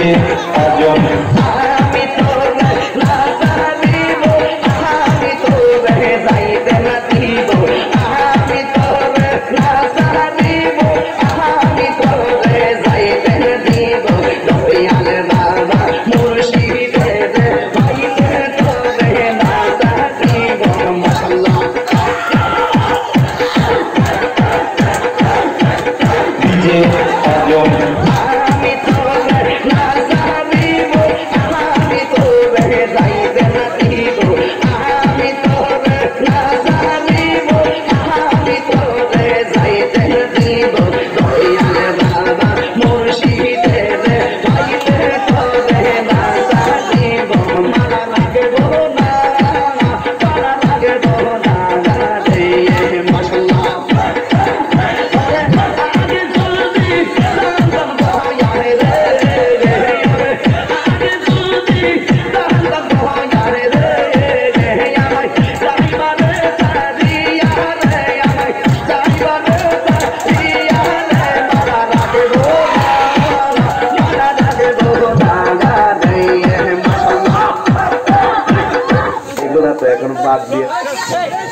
Yeah. sabia.